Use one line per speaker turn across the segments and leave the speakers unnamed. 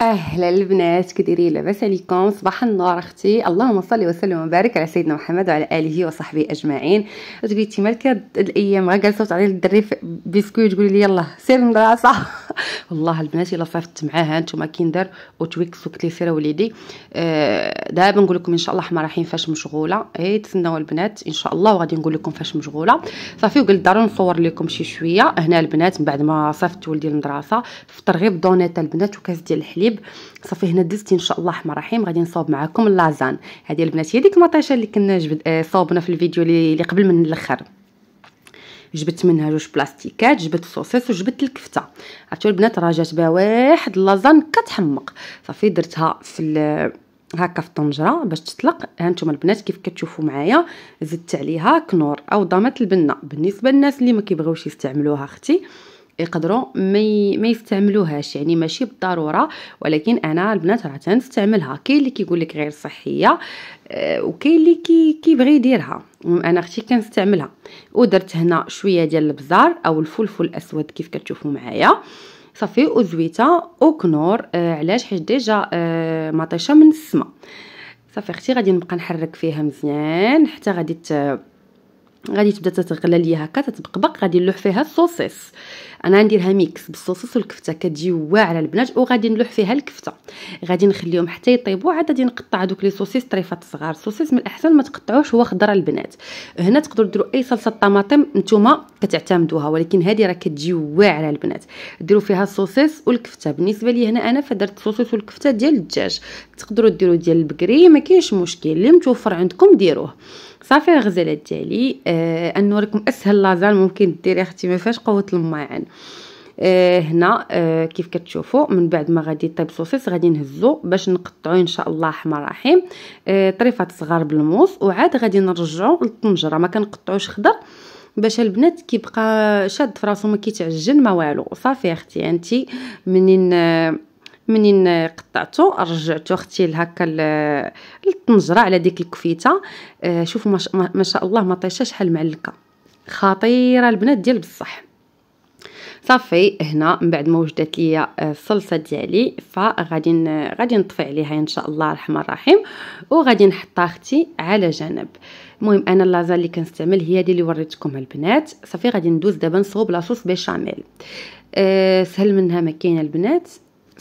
أهلا البنات كديري لاباس عليكم؟ صباح النور أختي. اللهم صل وسلم وبارك على سيدنا محمد وعلى آله وصحبه أجمعين. تقولي انت مالك الأيام غا جالسة تعطي الدري بسكوي تقولي لي يلا سير المدرسة والله البنات الا صيفطت معاها. نتوما Kinder و Twix قلت لي سير وليدي. آه دابا نقول لكم إن شاء الله الرحمن الرحيم فاش مشغولة. اي تسناو البنات إن شاء الله وغادي نقول لكم فاش مشغولة. صافي وقلت ضروري نصور لكم شي شوية. هنا البنات من بعد ما صيفط ولدي المدرسة فطر غير بدونيت البنات وكاس ديال الحليب. صافي هنا دزت إن شاء الله الرحمن الرحيم غادي نصاوب معكم اللازان. هذه البنات هي ديك المطيشه اللي كنا جبد آه صاوبنا في الفيديو اللي قبل من الأخر. جبت منها جوج بلاستيكات جبت الصوصيص وجبت الكفتة. عرفتو البنات راه جات بها واحد اللازان كتحمق. صافي درتها في هكا في الطنجرة باش تطلق. هانتوما البنات كيف كتشوفوا معايا زدت عليها كنور أو ضمات البنة. بالنسبة للناس اللي ما كيبغيوش يستعملوها أختي. يقدروا ما ما يستعملوهاش. يعني ماشي بالضرورة ولكن أنا البنات راه تنستعملها. كاين اللي كيقول لك غير صحية أه وكاين اللي كي كيبغي يديرها. أنا أختي كنستعملها. ودرت هنا شوية ديال البزار أو الفلفل الأسود كيف كتشوفوا معايا. صافي وزويتة و Knorr أه علاش؟ حيت déjà أه مطيشة من السما. صافي أختي غادي نبقى نحرك فيها مزيان حتى غادي غادي تبدا تتغلى ليا هكا تتبقبق غادي نلوح فيها الصوصيص أنا نديرها mix بالصوصيص والكفتة كتجي واعرة البنات وغادي نلوح فيها الكفتة. غادي نخليهم حتى يطيبوا عاد غادي نقطع دوك les saucisses طريفات صغار. الصوصيص من الأحسن ما تقطعوش هو خضره البنات. هنا تقدروا ديروا أي صلصة طماطم نتوما كتعتمدوها ولكن هذه راه كتجي واعرة البنات. ديروا فيها الصوصيص والكفتة. بالنسبة لي هنا أنا فدرت الصوصيص والكفتة ديال الدجاج. تقدروا ديروا ديال البقري ما كاينش مشكل. اللي متوفر عندكم ديروه. صافي الغزالات ديالي آه نوريكم اسهل لازال ممكن ديري أختي ما فيهاش قوه الماعن آه هنا آه كيف كتشوفوا من بعد ما غادي يطيب صوصيص غادي نهزو باش نقطعو إن شاء الله الرحمن الرحيم آه طريفات صغار بالموس وعاد غادي نرجعو للطنجرة. ما كنقطعوش خضر باش البنات كيبقى شاد فراسو ما كيتعجن ما والو. صافي أختي انت منين آه منين قطعته رجعته أختي لهكا للطنجرة على ديك الكفيتة. آه شوفوا ما شاء الله ما طيشه شحال معلكه خطيرة البنات ديال بصح. صافي هنا من بعد ما وجدت ليا الصلصة ديالي فغادي غادي نطفي عليها إن شاء الله الرحمن الرحيم. وغادي نحطها أختي على جنب. المهم أنا اللازا اللي كنستعمل هي دي اللي وريتكم البنات. صافي غادي ندوز دابا نصوب لاصوص بيشاميل أه سهل منها ما كاين البنات.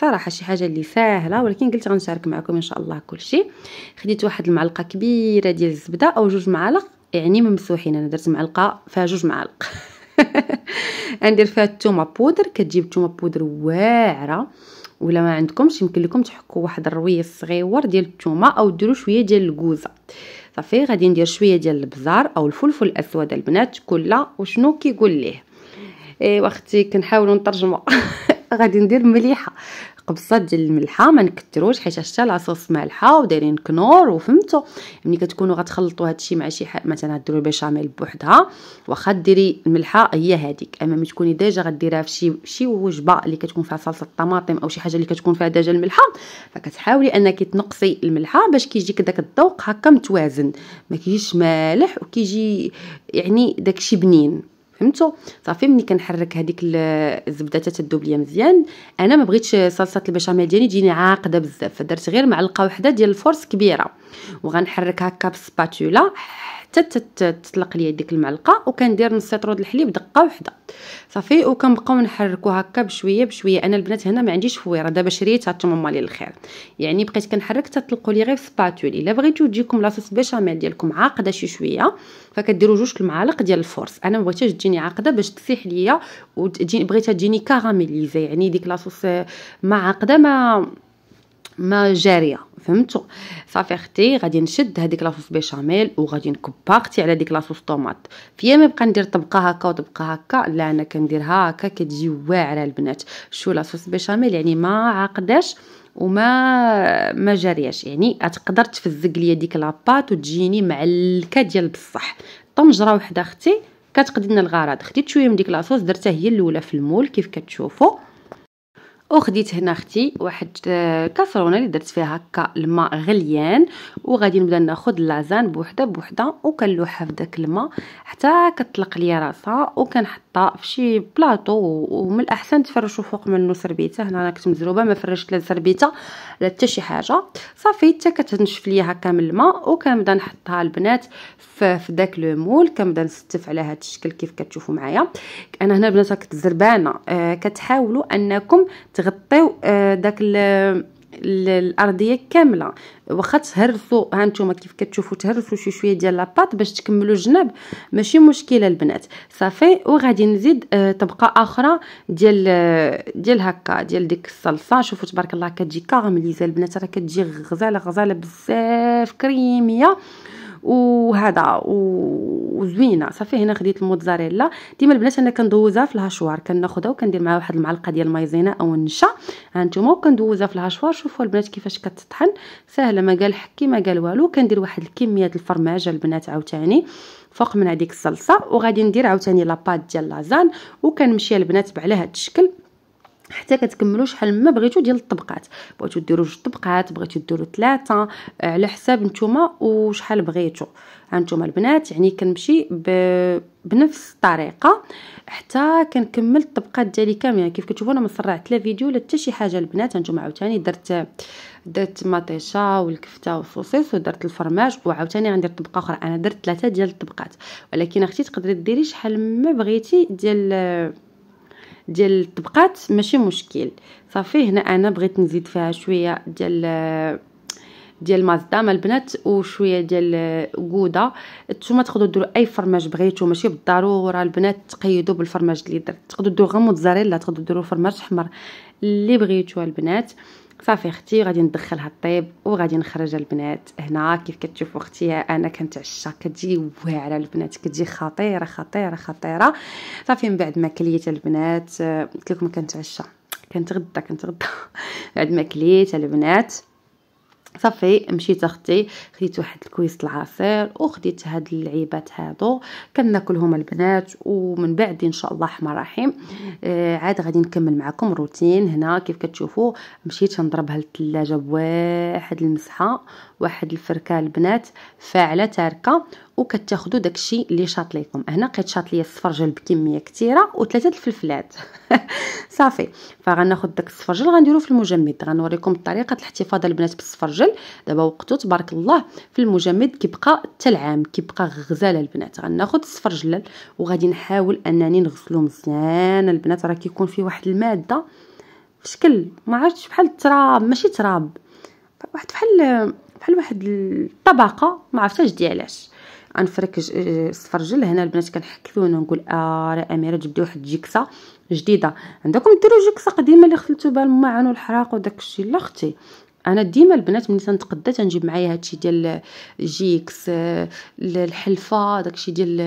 صراحة شي حاجة اللي ساهلة ولكن قلت غنشارك معكم إن شاء الله كل شيء خديت واحد المعلقة كبيرة ديال الزبدة أو جوج معالق يعني ممسوحين. أنا درت معلقة فيها جوج معالق. ندير فيها الثومه بودر كتجيب الثومه بودر واعرة. ولا ما عندكمش يمكن لكم تحكوا واحد الروية صغيور ديال الثومه أو ديروا شوية ديال الكوزة. صافي غادي ندير شوية ديال البزار أو الفلفل الأسود البنات كلها. وشنو كيقول ليه؟ ايوا أختي كنحاولوا نترجموا. غادي ندير مليحة. قبصات ديال الملحة ما نكثروش حيت حتى la sauce مالحة ودايرين كنور وفهمتوا ملي كتكونوا غتخلطوا هادشي مع شي حاجة مثلا ديروا البيشاميل بوحدها واخا ديري الملحة هي هذيك أما ملي تكوني déjà غديريها في شي شي وجبة اللي كتكون فيها صلصة طماطم أو شي حاجة اللي كتكون فيها déjà الملحة فكتحاولي أنك تنقصي الملحة باش كيجيك داك الذوق هكا متوازن. ما كيجيش مالح وكيجي يعني داكشي بنين. فهمتوا صافي ملي كنحرك هذيك الزبده تتذوب ليا مزيان أنا ما بغيتش صلصة البشاميل ديالي تجيني عاقدة بزاف فدرت غير معلقة وحدة ديال الفورس كبيرة وغنحرك هكا بال spatule حتى تطلق ليا ديك المعلقة وكندير نص يترو الحليب دقة وحدة. صافي وكنبقاو نحركو هكا بشوية بشوية. أنا البنات هنا ما عنديش fouet راه دابا شريت هانتوما مالي الخير. يعني بقيت كنحرك تطلقوا لي غير spatule إلا بغيتو تجيكم la sauce béchamel ديالكم عاقدة شي شوية فكديروا جوج المعالق ديال الفورس أنا ما بغيتهاش تجيني عاقدة باش تسيح ليا وتجي بغيتها تجيني caramélisée يعني ديك la sauce ما عاقدة ما ما جارية. فهمتوا صافي أختي غادي نشد هذيك la sauce béchamel وغادي نكبها أختي على ديك la sauce tomate. فيا ما بقى ندير طبقة هكا وطبقة هكا لا أنا كنديرها هكا كتجي واعرة البنات. شو la sauce béchamel؟ يعني ما عقداش وما ما جارياش. يعني تقدر تفزق ليا ديك la pâte وتجيني معلكة ديال بصح. طنجرة وحدة أختي كتقضي لنا الغرض. خديت شوية من ديك لاصوص درتها هي الأولى في المول كيف كتشوفوا وخديت هنا أختي واحد كاسرونه اللي درت فيها هكا الماء غليان وغادي نبدا ناخذ لازان بوحدة بوحدة وكنلوحها في داك الماء حتى كتطلق ليا راسها وكنحطها في شي بلاطو ومن الأحسن تفرشوا فوق منه سربيته. هنا أنا كنت مزروبة ما فرشت لا سربيتة لا حتى شي حاجة. صافي حتى كتنشف ليا هكا من الماء وكنبدا نحطها البنات في داك لو مول. كنبدا نستف على هذا الشكل كيف كتشوفوا معايا. أنا هنا البنات كنت زربانه آه كتحاولوا أنكم تغطيو آه داك الأرضية كاملة. واخا تهرسوا ها نتوما كيف كتشوفوا تهرسوا شي شوية ديال لاباط باش تكملوا الجناب ماشي مشكلة البنات. صافي وغادي نزيد آه طبقة أخرى ديال آه ديال هكا ديال ديك الصلصة. شوفوا تبارك الله كتجي كارمليزه البنات راه كتجي غزالة غزالة بزاف كريمية. وهذا وزوينة. صافي هنا خديت الموتزاريلا. ديما البنات أنا كندوزها في ال hachoir. كناخذها وكندير معها واحد المعلقة ديال المايزينا أو النشا. هانتوما وكندوزها في ال hachoir. شوفوا البنات كيفاش كتطحن. سهلة ما قال حكي ما قال والو. كندير واحد الكمية الفرماج البنات عاوتاني. فوق من هذيك الصلصة. وغادي ندير عاوتاني la pâte ديال lasagnes. وكنمشي البنات على هذا الشكل. حتى كتكملوا شحال ما بغيتو ديال الطبقات. بغيتو ديروا جوج طبقات بغيتو ديروا ثلاثة آه، على حساب نتوما وشحال بغيتو. هانتوما البنات يعني كنمشي ب... بنفس الطريقة حتى كنكمل الطبقات ديالي كاملة. كيف كتشوفوا أنا ما سرعت لا فيديو لا حتى شي حاجة البنات هانتوما عاوتاني درت درت مطيشة والكفتة والصوصيص ودرت الفرماج وعاوتاني غندير طبقة أخرى. أنا درت ثلاثة ديال الطبقات. ولكن أختي تقدري ديري شحال ما بغيتي ديال ديال الطبقات ماشي مشكل. صافي هنا أنا بغيت نزيد فيها شوية ديال ديال مازدا مع البنات وشوية ديال غودا. نتوما تقدروا ديروا أي فرماج بغيتو ماشي بالضرورة البنات تقيدوا بالفرماج اللي درت. تقدروا ديروا غير موتزاريلا تقدروا ديروا فرماج احمر اللي بغيتو البنات. صافي أختي غادي ندخلها الطيب وغادي نخرج البنات هنا. كيف كتشوفوا أختي أنا كنتعشى كتجي واعرة البنات كتجي خطيرة خطيرة خطيرة. صافي من بعد ما كليت البنات قلت لكم كنتعشى كنتغدى كنتغدى. بعد ما كليت البنات صافي مشيت أختي خديت واحد الكويس العصير وخديت هاد اللعيبات هادو. كناكلهم البنات ومن بعد إن شاء الله الرحمن الرحيم آه عاد غادي نكمل معكم روتين هنا. كيف كتشوفوا مشيت نضربها للثلاجه بواحد المسحة واحد الفركة البنات فاعلة تاركة وكتاخذوا داكشي اللي شاط ليكم. هنا شاط ليا السفرجل بكميه كثيره وثلاثه الفلفلات. صافي. فغناخذ داك السفرجل غنديرو في المجمد. غنوريكم طريقة الاحتفاظ البنات بالسفرجل دابا وقتو تبارك الله في المجمد كيبقى حتى العام كيبقى غزال البنات. غناخذ السفرجل وغادي نحاول أنني نغسلو مزيان. البنات راه كيكون فيه واحد المادة في شكل ما عرفتش بحال التراب ماشي تراب واحد بحال بحال واحد الطبقة ما عرفتش ديالاش غنفرك السفرجل هنا البنات كنحكثون ونقول آه راه أميرة جبدي واحد الجيكسه جديدة. عندكم ديروا جيكسه قديمة اللي غسلتو بها المعن والحراق وداك الشيء لا أختي. أنا ديما البنات ملي تنتقدى تنجيب معايا هادشي ديال جيكس الحلفة داكشي ديال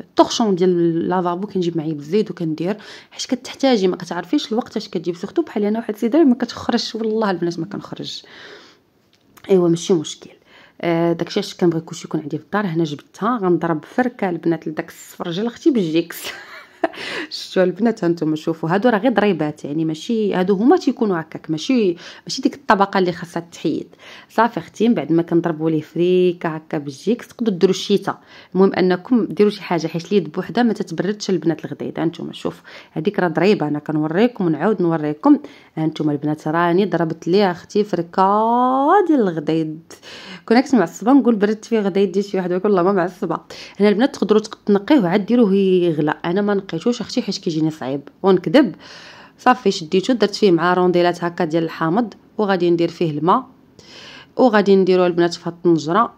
الطوخشون ديال لافابو كنجيب معايا بالزيت وكندير. حيت كتحتاجي ما كتعرفيش الوقت اش كتجيب. سورتو بحال أنا واحد السيدة ما كتخرجش. والله البنات ما كنخرج. أيوا ماشي مشكل. آه داكشي اش كنبغي كلشي يكون عندي في الدار. هنا جبتها. غنضرب فركة البنات لداك الصفرجه أختي بالجيكس. شفتوا البنات هانتوما شوفوا هادو راه غير ضريبات يعني ماشي هادو هما تيكونوا هكاك ماشي ماشي ديك الطبقة اللي خاصها تحيد. صافي أختي من بعد ما كنضربوا ليه فريكة هكا بالجيكس تقدروا ديروا الشيتا. المهم أنكم ديروا شي حاجة حيت اليد بوحدها ما تتبردش البنات الغديد هانتوما شوف هذيك راه ضريبة أنا كنوريكم ونعاود نوريكم. هانتوما البنات راني ضربت ليه أختي فركه ديال الغديد. كنت معصبة نقول بردت فيه غديد ديال شي واحد والله ما معصبة. هنا البنات تقدروا تنقيه وعاد ديروه يغلى. أنا ما نقيتوش أختي حيت كيجيني صعيب. ونكذب. صافي شديتو درت فيه مع رونديلات هكا ديال الحامض وغادي ندير فيه الماء. وغادي نديرو البنات في الطنجره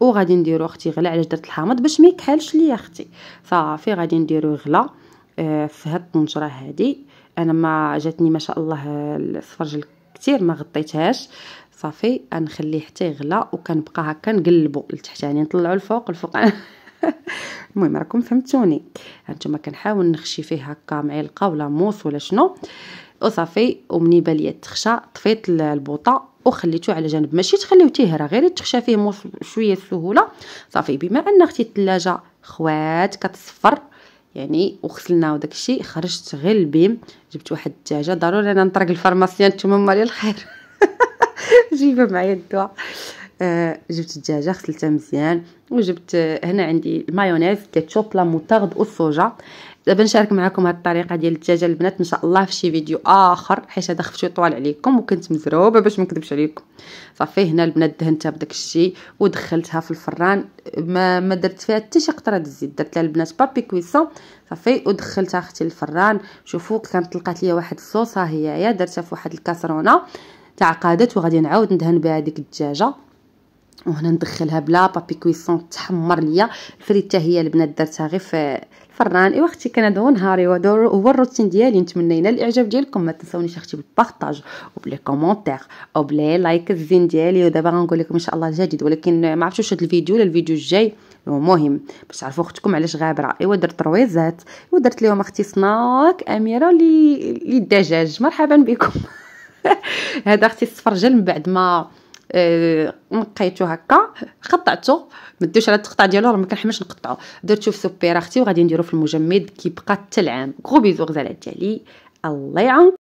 وغادي نديرو أختي غلا علاش درت الحامض؟ باش ما يكحلش ليا أختي. صافي غادي نديرو غلا آه في هاد الطنجره هادي. أنا ما جاتني ما شاء الله السفرجل كتير ما غطيتهاش. صافي غنخليه حتى يغلى وكنبقى هكا نقلبو لتحت يعني نطلعو الفوق الفوق. المهم راكم فهمتوني. هانتوما كنحاول نخشي فيه هكا معلقه ولا موس ولا شنو. وصافي ومني باليا تخشى طفيت البوطة وخليته على جنب ماشي تخليوه تيهرى غير تخشى فيه موس شوية سهولة. صافي بما ان أختي الثلاجة خوات كتصفر يعني وغسلناه وداك الشيء خرجت غير البيم. جبت واحد الدجاجة. ضروري أنا نطرق ال pharmacien نتوما مالي الخير. جيبه معايا الدواء. آه جبت الدجاجة غسلتها مزيان وجبت آه هنا عندي المايونيز كيتشوب la moutarde والصوجا دابا نشارك معكم هذه الطريقة ديال الدجاجة البنات إن شاء الله في شي فيديو آخر حيت هذا خفت يطول عليكم وكنت مزروبة باش ما نكذبش عليكم. صافي هنا البنات دهنتها بداك الشيء ودخلتها في الفران. ما ما درت فيها حتى شي قطرة الزيت درت لها البنات بابي كويسون. صافي ودخلتها أختي للفران شوفوا كانت طلقات ليا واحد الصوصه هي درتها في واحد الكاسرونة تعقدت وغادي نعاود ندهن بها ديك الدجاجة. وهنا ندخلها بلا بابي كويسون تحمر ليا. الفريته هي البنات درتها غير في الفران. ايوا أختي كان هذا هو نهاري هو الروتين ديالي. نتمنى الاعجاب ديالكم. ما تنسونيش أختي بالبارطاج وب les commentaires وب les likes الزين ديالي. ودابا غنقول لكم إن شاء الله الجديد ولكن ما عرفتش واش هذا الفيديو ولا الفيديو الجاي مهم. باش تعرفوا اختكم علاش غابرة. ايوا درت رويزات ودرت لهم أختي سناك أميرة لي للدجاج مرحبا بكم. هذا أختي السفرجل من بعد ما نقيتو هكا. قطعته ما ديوش على التقطع ديالو راه ما كنحملش نقطعو. درتو في سوبيره أختي وغادي نديرو في المجمد كيبقى حتى العام gros bisous غزالات ديالي. الله يعاونكم.